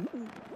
Mm-hmm.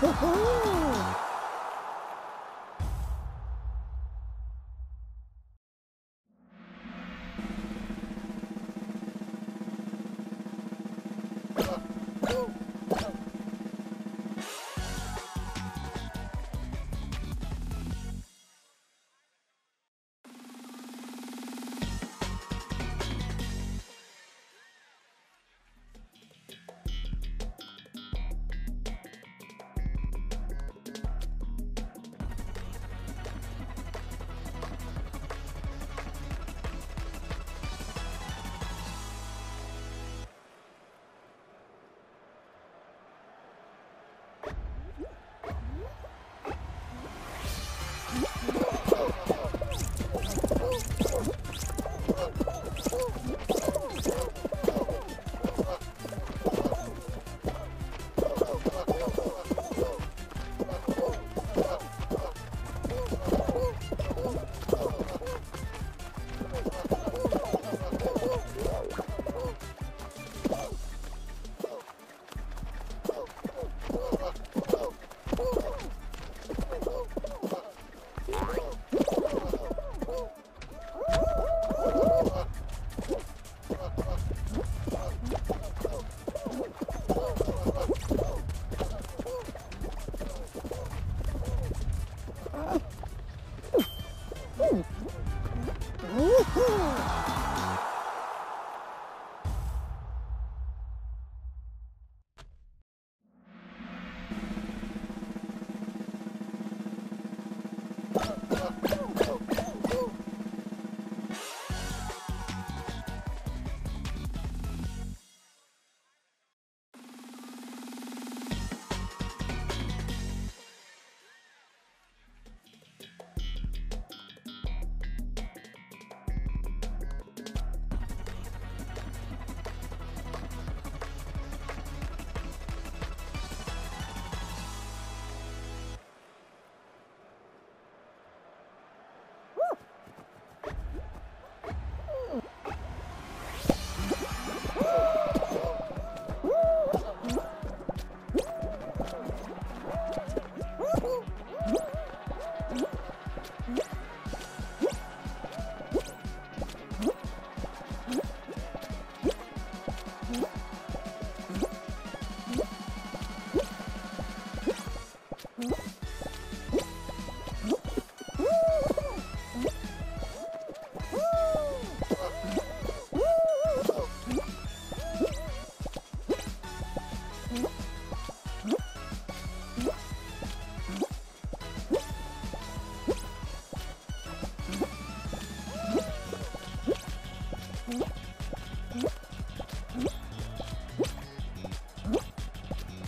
ほほー。Oh,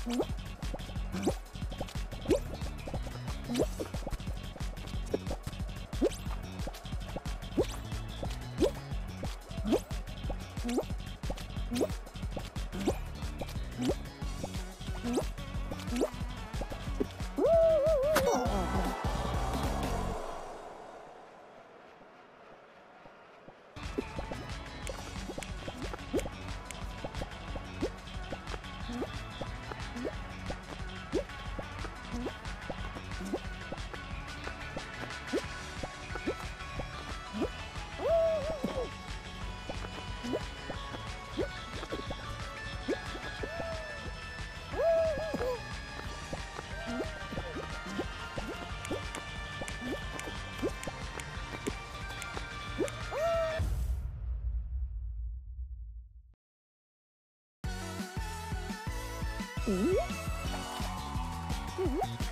Mm-hmm. Mm-hmm. Mm-hmm.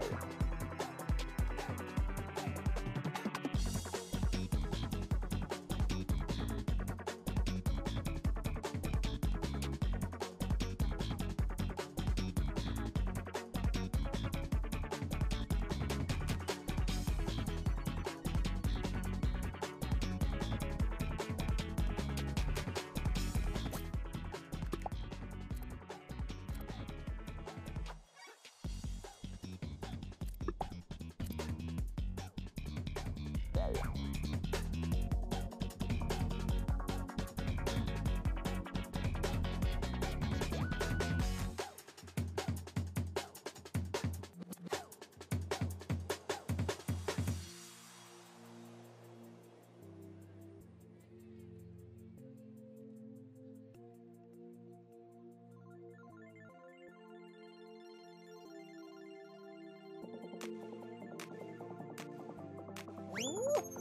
power.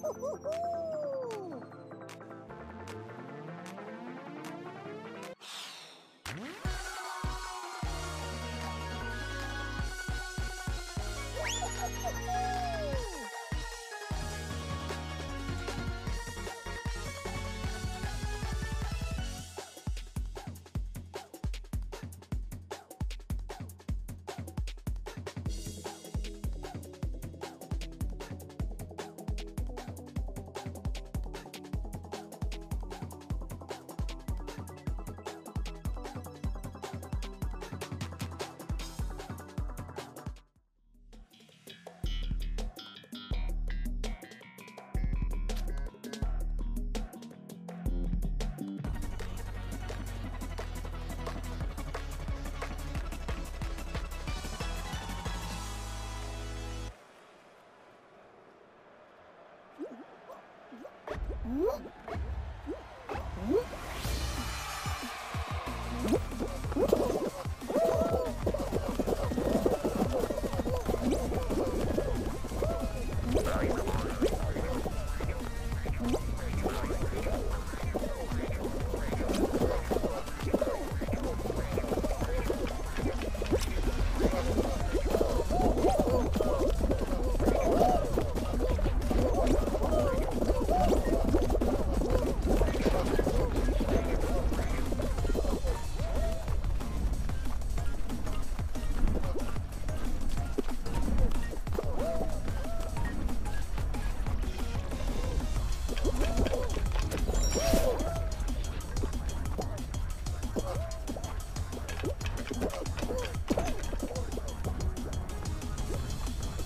Ho ho ho! Hum?